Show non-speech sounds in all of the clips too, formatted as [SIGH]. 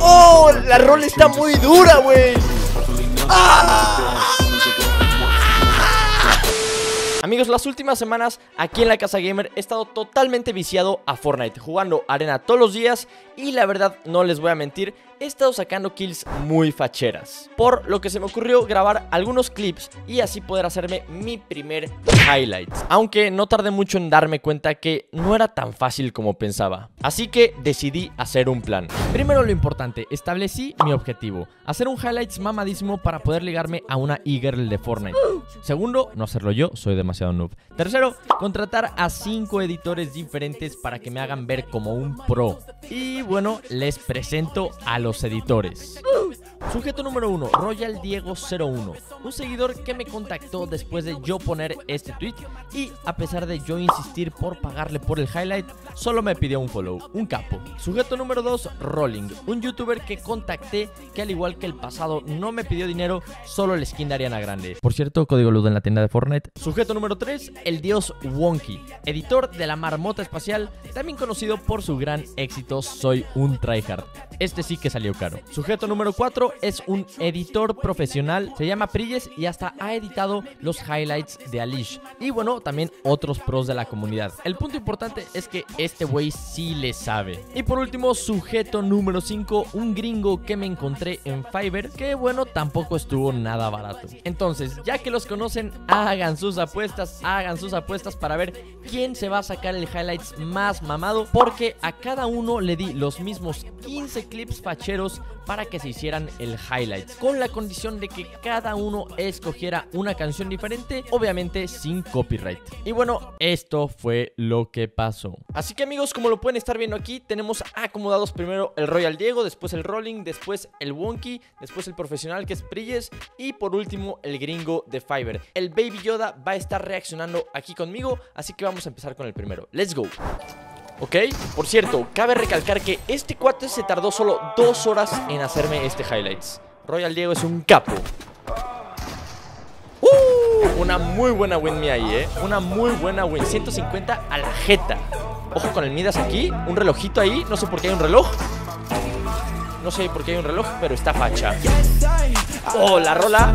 ¡Oh! La rola está muy dura, güey. Amigos, las últimas semanas aquí en la Casa Gamer he estado totalmente viciado a Fortnite, jugando arena todos los días y la verdad no les voy a mentir, he estado sacando kills muy facheras. Por lo que se me ocurrió grabar algunos clips y así poder hacerme mi primer highlight. Aunque no tardé mucho en darme cuenta que no era tan fácil como pensaba. Así que decidí hacer un plan. Primero lo importante, establecí mi objetivo. Hacer un highlights mamadísimo para poder ligarme a una e-girl de Fortnite. Segundo, no hacerlo yo, soy demasiado noob. Tercero, contratar a 5 editores diferentes para que me hagan ver como un pro. Y bueno, les presento a los editores. Sujeto número 1, Royal Diego 01, un seguidor que me contactó después de yo poner este tweet y a pesar de yo insistir por pagarle por el highlight, solo me pidió un follow, un capo. Sujeto número 2, Rolling, un youtuber que contacté que al igual que el pasado no me pidió dinero, solo el skin de Ariana Grande. Por cierto, código LUD en la tienda de Fortnite. Sujeto número 3, el dios Wonky, editor de la marmota espacial, también conocido por su gran éxito Soy un tryhard. Este sí que salió caro. Sujeto número 4 es un editor profesional, se llama Prilles y hasta ha editado los highlights de Alish. Y bueno, también otros pros de la comunidad. El punto importante es que este güey sí le sabe. Y por último, sujeto número 5, un gringo que me encontré en Fiverr, que bueno, tampoco estuvo nada barato. Entonces, ya que los conocen, hagan sus apuestas, hagan sus apuestas para ver quién se va a sacar el highlights más mamado, porque a cada uno le di los mismos 15 clips facheros para que se hicieran el highlights, con la condición de que cada uno escogiera una canción diferente, obviamente sin copyright. Y bueno, esto fue lo que pasó. Así que amigos, como lo pueden estar viendo aquí, tenemos acomodados primero el Royal Diego, después el Rolling, después el Wonky, después el profesional que es Prilles y por último el gringo de Fiverr. El Baby Yoda va a estar reaccionando aquí conmigo, así que vamos a empezar con el primero. Let's go. ¿Ok? Por cierto, cabe recalcar que este cuate se tardó solo dos horas en hacerme este highlights. Royal Diego es un capo. Uh, una muy buena win me ahí, ¿eh? Una muy buena win. 150 a la jeta. Ojo con el Midas aquí. Un relojito ahí. No sé por qué hay un reloj. No sé por qué hay un reloj, pero está facha. Oh, la rola.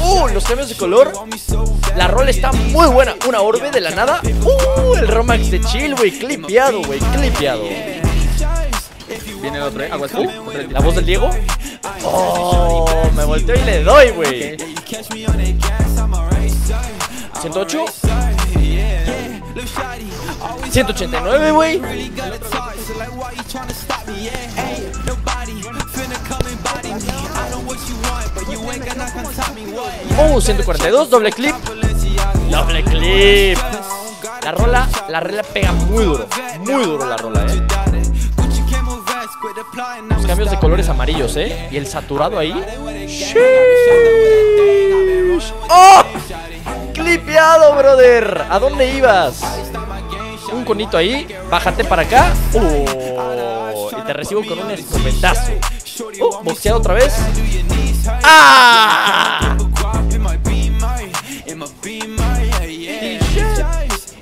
Uh, los cambios de color. La rola está muy buena. Una orbe de la nada. Uh, el Romax de chill, güey. Clipeado, güey. Clipeado. Viene el otro, ¿eh? Aguas, Uh, la voz del Diego. Oh, me volteo y le doy, güey. 108. 189, güey. Oh, 142, doble clip. Doble clip. La rola, la rola pega muy duro. Muy duro la rola, eh. Los cambios de colores amarillos, eh. Y el saturado ahí. Sheesh. ¡Oh! Clipeado, brother. ¿A dónde ibas? Un conito ahí. Bájate para acá. Oh, y te recibo con un escopetazo. Oh, boxeado otra vez. ¡Ah!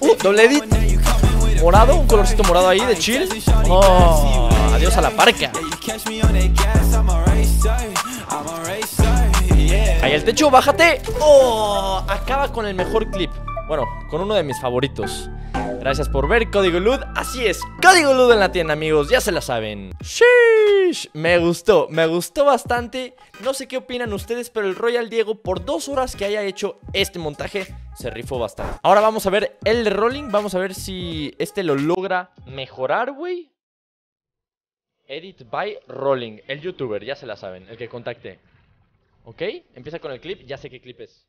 Uh, doble edit. Morado, un colorcito morado ahí de chill. Oh, adiós a la parca. Ahí el techo, bájate. Oh, acaba con el mejor clip. Bueno, con uno de mis favoritos. Gracias por ver Código Lud. Así es, Código Lud en la tienda, amigos. Ya se la saben. Sheesh. Me gustó, me gustó bastante. No sé qué opinan ustedes, pero el Royal Diego, por dos horas que haya hecho este montaje, se rifó bastante. Ahora vamos a ver el Rolling. Vamos a ver si este lo logra mejorar, güey. Edit by Rolling, el youtuber, ya se la saben, el que contacté. ¿Ok? Empieza con el clip, ya sé qué clip es.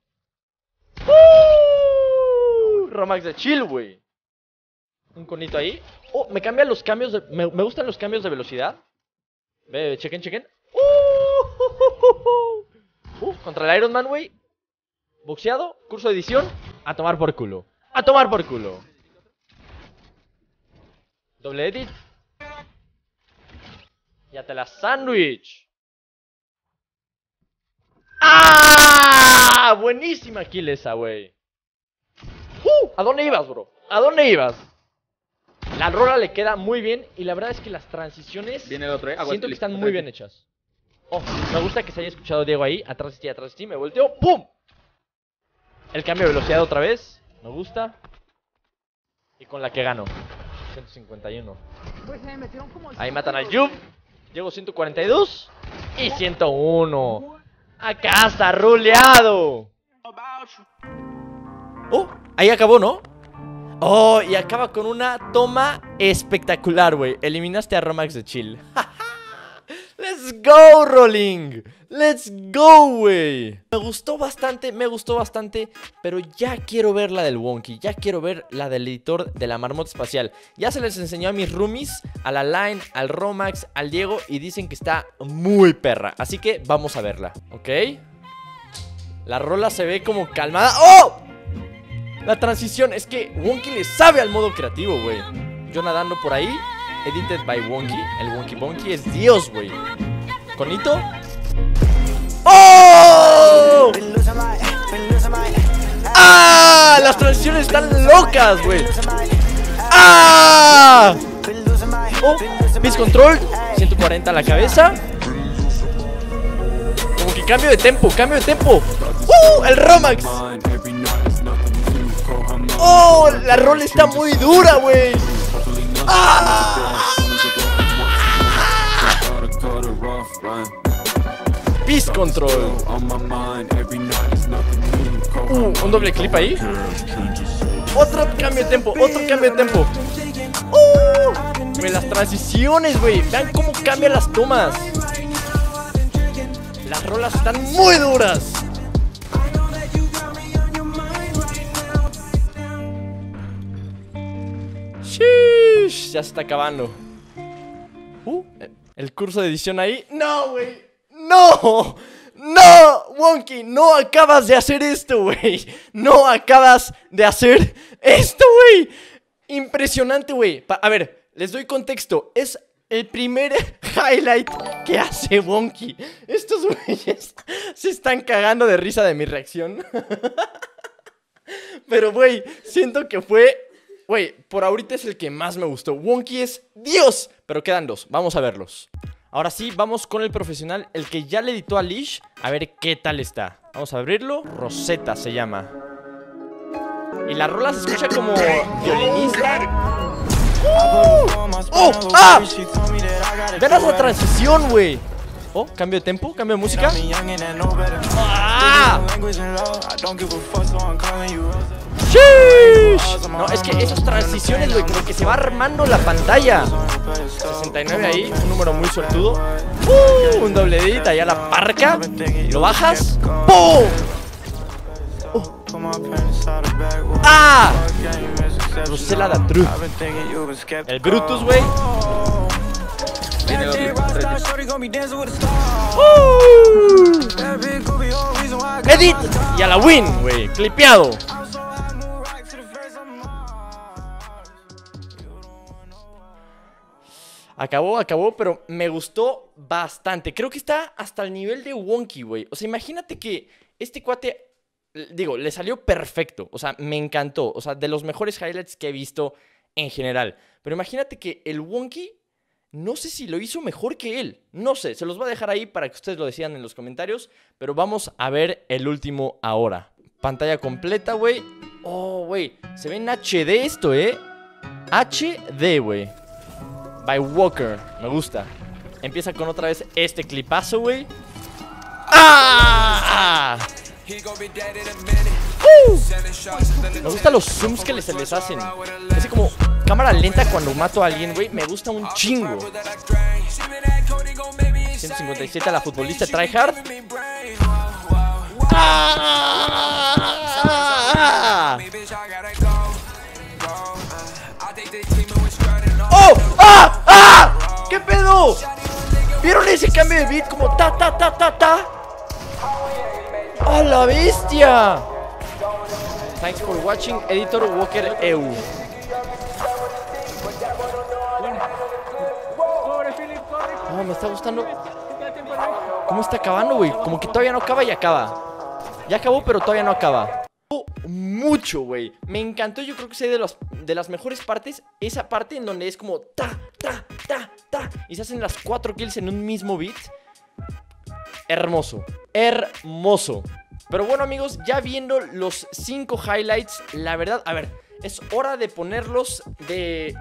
¡Uh! Romax de chill, güey. Un conito ahí. Oh, me cambian los cambios de... Me, me gustan los cambios de velocidad. Ve, chequen, chequen. ¡Uh! Contra el Iron Man, güey. Boxeado, curso de edición. A tomar por culo. A tomar por culo. Doble edit. Ya te la sándwich. ¡Ah! Buenísima kill esa, güey. ¡Uh! ¿A dónde ibas, bro? ¿A dónde ibas? La rola le queda muy bien y la verdad es que las transiciones Viene el otro, eh. Aguas, siento que están muy bien hechas. Oh, me gusta que se haya escuchado Diego ahí, atrás de ti, atrás de ti, me volteo, ¡pum! El cambio de velocidad otra vez, me gusta. Y con la que gano, 151. Ahí matan al Yub. Llego 142 y 101. Acá está ruleado. Oh, ahí acabó, ¿no? Oh, y acaba con una toma espectacular, güey. Eliminaste a Romax de chill. [LAUGHS] Let's go, Rolling. Let's go, güey. Me gustó bastante, me gustó bastante. Pero ya quiero ver la del Wonky. Ya quiero ver la del editor de la marmota espacial. Ya se les enseñó a mis roomies, a la Line, al Romax, al Diego. Y dicen que está muy perra. Así que vamos a verla, ¿ok? La rola se ve como calmada. ¡Oh! La transición es que Wonky le sabe al modo creativo, güey. Yo nadando por ahí, edited by Wonky. El Wonky Bonky es Dios, güey. Conito. ¡Oh! ¡Ah! Las transiciones están locas, güey. ¡Ah! Oh, Beast Control, 140 a la cabeza. Como que cambio de tempo, cambio de tempo. ¡Uh! El Romax. ¡Oh! La rola está muy dura, güey. Beast Control. Uh, un doble clip ahí. Otro cambio de tempo, otro cambio de tempo. Uh, güey, las transiciones, güey. Vean cómo cambian las tomas. Las rolas están muy duras. Ya se está acabando. Uh, el curso de edición ahí. No, güey. No. No, Wonky, no acabas de hacer esto, güey. No acabas de hacer esto, güey. Impresionante, güey. A ver, les doy contexto. Es el primer [LAUGHS] highlight que hace Wonky. Estos güeyes se están cagando de risa de mi reacción. [LAUGHS] Pero, güey, siento que fue. Güey, por ahorita es el que más me gustó. Wonky es Dios. Pero quedan dos. Vamos a verlos. Ahora sí, vamos con el profesional, el que ya le editó a Lish. A ver qué tal está. Vamos a abrirlo. Rosetta se llama. Y la rola se escucha como violinista. ¡Oh! ¡Ah! Vean esa transición, güey. Oh, cambio de tempo, cambio de música. ¡Ah! ¡Sheesh! No, es que esas transiciones, güey, como que se va armando la pantalla. 69 ahí, un número muy suertudo. ¡Uh! Un doble edit, allá la parca. Lo bajas. ¡Pum! ¡Ah! Rosela da Truth. El Brutus, güey. ¡Uh! Edit y a la win, güey. Clipeado. Acabó, acabó, pero me gustó bastante. Creo que está hasta el nivel de Wonky, güey. O sea, imagínate que este cuate, digo, le salió perfecto. O sea, me encantó. O sea, de los mejores highlights que he visto en general. Pero imagínate que el Wonky, no sé si lo hizo mejor que él. No sé, se los voy a dejar ahí para que ustedes lo decidan en los comentarios. Pero vamos a ver el último ahora. Pantalla completa, güey. Oh, güey. Se ve en HD esto, ¿eh? HD, güey. By Walker. Me gusta. Empieza con otra vez este clipazo, güey. ¡Ah! ¡Uh! Me gustan los zooms que se les hacen. Así como cámara lenta cuando mato a alguien, güey. Me gusta un chingo. 157 a la futbolista tryhard. ¡Ah! ¡Ah! ¡Ah! ¿Qué pedo? ¿Vieron ese cambio de beat como ta ta ta ta ta? ¡A la bestia! Thanks for watching, Editor Walker EU. Oh, me está gustando. ¿Cómo está acabando, güey? Como que todavía no acaba y acaba. Ya acabó, pero todavía no acaba. Mucho, güey. Me encantó, yo creo que es de, las de las mejores partes. Esa parte en donde es como ta, ta, ta, ta. Y se hacen las cuatro kills en un mismo beat. Hermoso, hermoso. Pero bueno amigos, ya viendo los cinco highlights, la verdad, a ver, es hora de ponerlos de...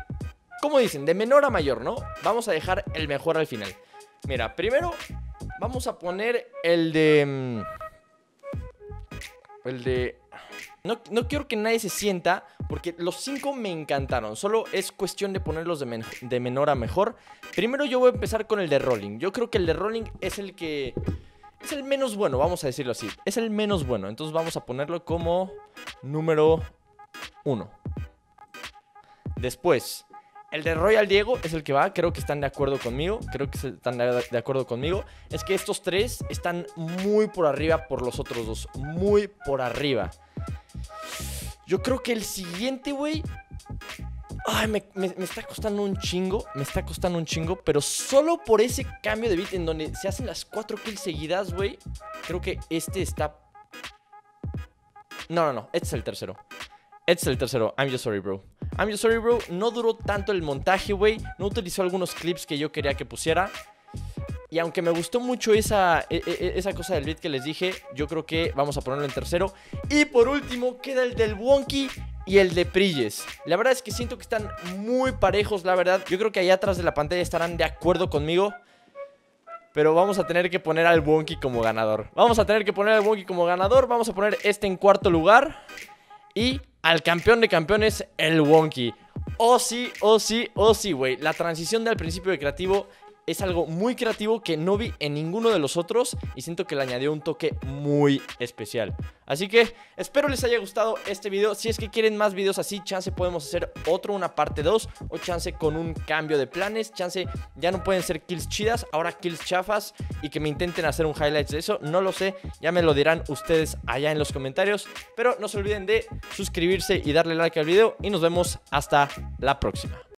¿Cómo dicen? De menor a mayor, ¿no? Vamos a dejar el mejor al final. Mira, primero vamos a poner el de... mm, El de... No, no quiero que nadie se sienta, porque los cinco me encantaron. Solo es cuestión de ponerlos de, de menor a mejor. Primero yo voy a empezar con el de Rolling. Yo creo que el de Rolling es el que... Es el menos bueno, vamos a decirlo así. Es el menos bueno. Entonces vamos a ponerlo como número uno. Después, el de Royal Diego es el que va. Creo que están de acuerdo conmigo. Creo que están de acuerdo conmigo. Es que estos tres están muy por arriba por los otros dos. Muy por arriba. Yo creo que el siguiente, güey. Ay, me, está costando un chingo. Me está costando un chingo. Pero solo por ese cambio de beat en donde se hacen las cuatro kills seguidas, güey. Creo que este está. No, no, no. Este es el tercero. Este es el tercero. I'm just sorry, bro. I'm just sorry, bro. No duró tanto el montaje, güey. No utilizó algunos clips que yo quería que pusiera. Y aunque me gustó mucho esa, e- e- esa cosa del beat que les dije, yo creo que vamos a ponerlo en tercero. Y por último queda el del Wonky y el de Prilles. La verdad es que siento que están muy parejos, la verdad. Yo creo que allá atrás de la pantalla estarán de acuerdo conmigo. Pero vamos a tener que poner al Wonky como ganador. Vamos a tener que poner al Wonky como ganador. Vamos a poner este en cuarto lugar. Y al campeón de campeones, el Wonky. Oh sí, oh sí, oh sí, güey. La transición del principio de creativo es algo muy creativo que no vi en ninguno de los otros y siento que le añadió un toque muy especial. Así que espero les haya gustado este video. Si es que quieren más videos así, chance podemos hacer otro, una parte 2 o chance con un cambio de planes. Chance ya no pueden ser kills chidas, ahora kills chafas y que me intenten hacer un highlight de eso. No lo sé, ya me lo dirán ustedes allá en los comentarios. Pero no se olviden de suscribirse y darle like al video y nos vemos hasta la próxima.